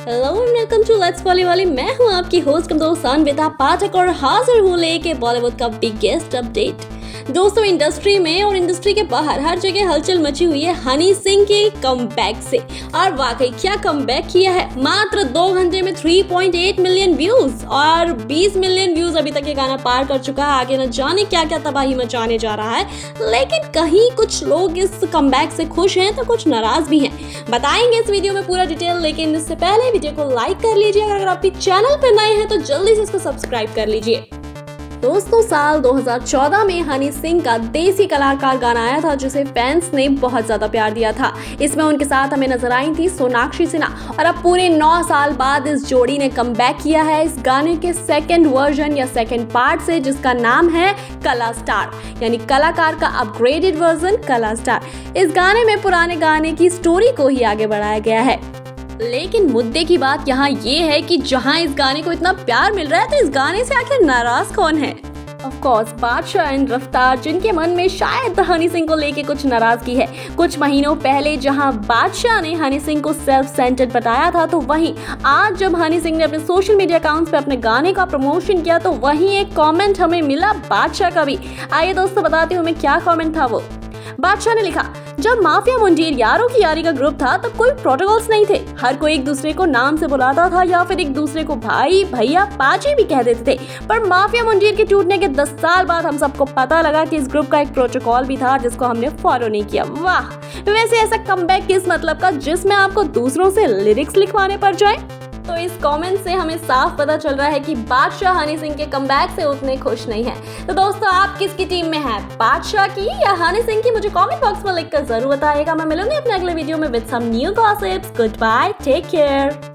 Hello welcome to let's Bolly वाली मैं हूँ आपकी होस्ट दोस्त अनविता पाठक और हाजिर हूँ लेके बॉलीवुड का बिगेस्ट अपडेट दोस्तों इंडस्ट्री में और इंडस्ट्री के बाहर हर जगह हलचल मची हुई है हनी सिंह के कम से। और वाकई क्या कम किया है? मात्र दो घंटे में 3.8 मिलियन व्यूज़ और 20 मिलियन व्यूज़ अभी तक ये गाना पार कर चुका है। आगे न जाने क्या क्या तबाही मचाने जा रहा है। लेकिन कहीं कुछ लोग इस कम से खुश हैं तो कुछ नाराज़ भी हैं। बताएँगे इस वीडियो में पूरा डिटेल लेकिन इससे पहले वीडियो को लाइक कर लीजिए। अगर आप चैनल पर नए हैं तो जल्दी से इसको सब्सक्राइब कर लीजिए। दोस्तों, साल 2014 में हनी सिंह का देसी कलाकार गाना आया था, जिसे फैंस ने बहुत ज़्यादा प्यार दिया था। इसमें उनके साथ हमें नज़र आई थी सोनाक्षी सिन्हा। और अब पूरे नौ साल बाद इस जोड़ी ने कम किया है इस गाने के सेकेंड वर्जन या सेकेंड पार्ट से, जिसका नाम है कला स्टार। यानी कलाकार का अपग्रेडेड वर्जन कला स्टार। इस गाने में पुराने गाने की स्टोरी को ही आगे बढ़ाया गया है। लेकिन मुद्दे की बात यहाँ ये है कि जहाँ इस गाने को इतना प्यार मिल रहा है तो इस गाने से आखिर नाराज़ कौन है? बादशाह रफ्तार, जिनके मन में शायद हनी सिंह को लेके कुछ नाराज़गी है। कुछ महीनों पहले जहाँ बादशाह ने हनी सिंह को सेल्फ सेंटर्ड बताया था तो वहीं आज जब हनी सिंह ने अपने सोशल मीडिया अकाउंट्स पे अपने गाने का प्रमोशन किया तो वहीं एक कमेंट हमें मिला बादशाह का भी। आइए दोस्तों, बताती हूँ क्या कमेंट था वो। बादशाह ने लिखा, जब माफिया मुंडीर यारों की यारी का ग्रुप था, तब कोई प्रोटोकॉल्स नहीं थे। हर कोई एक दूसरे को नाम से बुलाता था या फिर एक दूसरे को भाई, भैया पाची भी कह देते थे। पर माफिया मुंडीर के टूटने के दस साल बाद हम सबको पता लगा कि इस ग्रुप का एक प्रोटोकॉल भी था, जिसको हमने फॉलो नहीं किया। वाह! वैसे ऐसा कम किस मतलब का, जिसमें आपको दूसरों से लिरिक्स लिखवाने पड़ जाए? तो इस कमेंट से हमें साफ़ पता चल रहा है कि बादशाह हनी सिंह के कम से उतने खुश नहीं है। तो दोस्तों, आप किसकी टीम में है? बादशाह की या हनी सिंह की? मुझे कॉमेंट बॉक्स में लिखकर ज़रूर बताएगा मैं मिलूँगी अपने अगले वीडियो में with some new gossips goodbye take care